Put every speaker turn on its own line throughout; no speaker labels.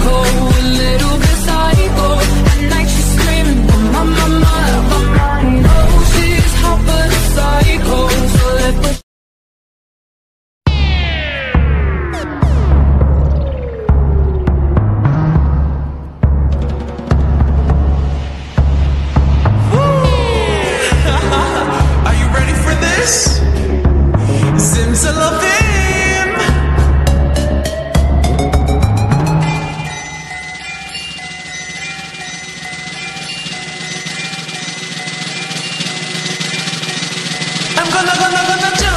cold. 건너 건너 건너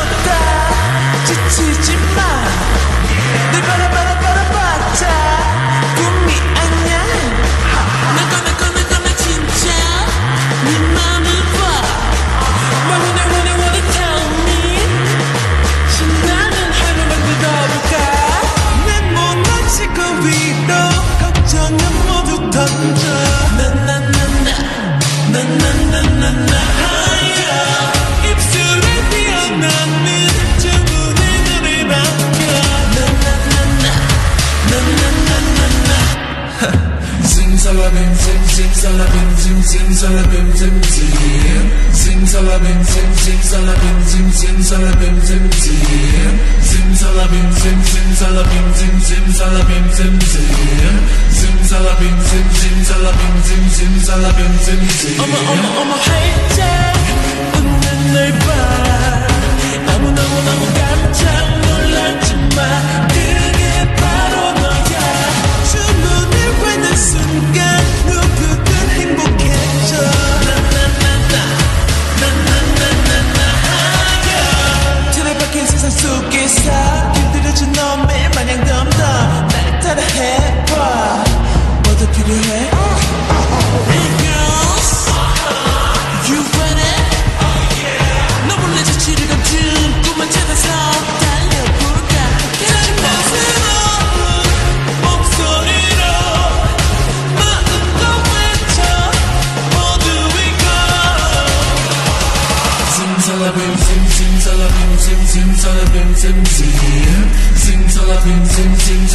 Simsalabim, sim, simsalabim, sim, simsalabim, sim, sim. Simsalabim, sim, simsalabim, sim, simsalabim, sim, sim. Simsalabim, sim, simsalabim, sim, simsalabim, sim, sim. Simsalabim, sim, sim sim, simsalabim, sim, sim. I'm a, I'm a, I'm a.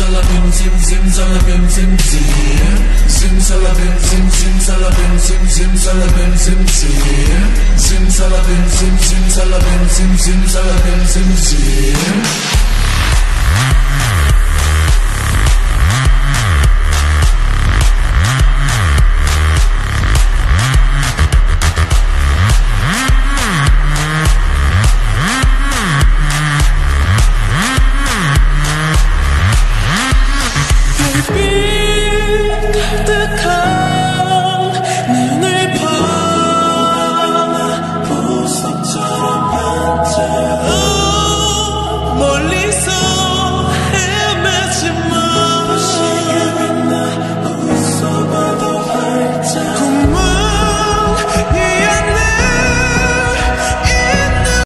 Simsalabim, sim, simsalabim, sim, sim Simsalabim, sim, simsalabim, sim, sim. sim, sim Simsalabim, sim, simsalabim, sim, simsalabim, sim, sim